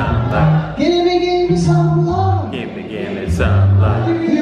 some love. Give me, give me some love. Give me, give me some love.